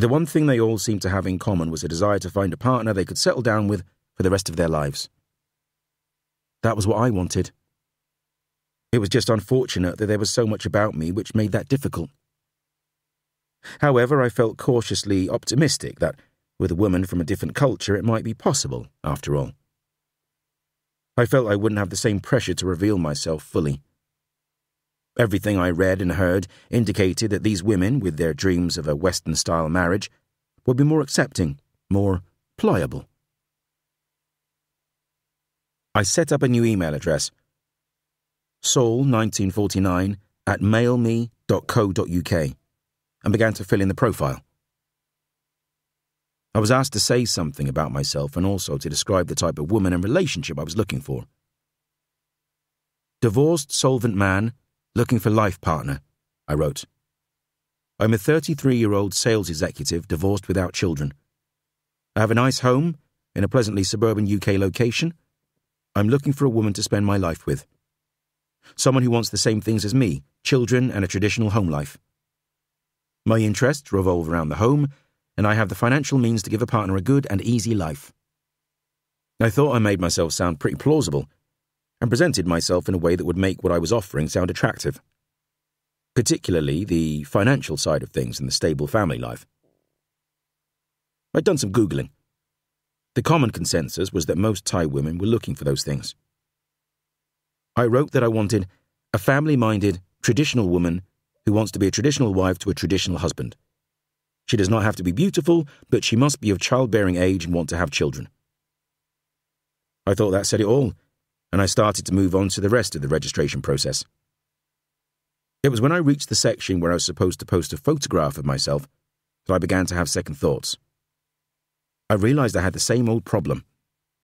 The one thing they all seemed to have in common was a desire to find a partner they could settle down with for the rest of their lives. That was what I wanted. It was just unfortunate that there was so much about me which made that difficult. However, I felt cautiously optimistic that, with a woman from a different culture, it might be possible, after all. I felt I wouldn't have the same pressure to reveal myself fully. Everything I read and heard indicated that these women, with their dreams of a Western style marriage, would be more accepting, more pliable. I set up a new email address saul1949 at mailme.co.uk and began to fill in the profile. I was asked to say something about myself and also to describe the type of woman and relationship I was looking for. Divorced solvent man looking for life partner, I wrote. I'm a 33 year old sales executive divorced without children. I have a nice home in a pleasantly suburban UK location. I'm looking for a woman to spend my life with. Someone who wants the same things as me children and a traditional home life. My interests revolve around the home, and I have the financial means to give a partner a good and easy life. I thought I made myself sound pretty plausible and presented myself in a way that would make what I was offering sound attractive, particularly the financial side of things and the stable family life. I'd done some Googling. The common consensus was that most Thai women were looking for those things. I wrote that I wanted a family minded, traditional woman who wants to be a traditional wife to a traditional husband. She does not have to be beautiful, but she must be of childbearing age and want to have children. I thought that said it all, and I started to move on to the rest of the registration process. It was when I reached the section where I was supposed to post a photograph of myself that I began to have second thoughts. I realized I had the same old problem.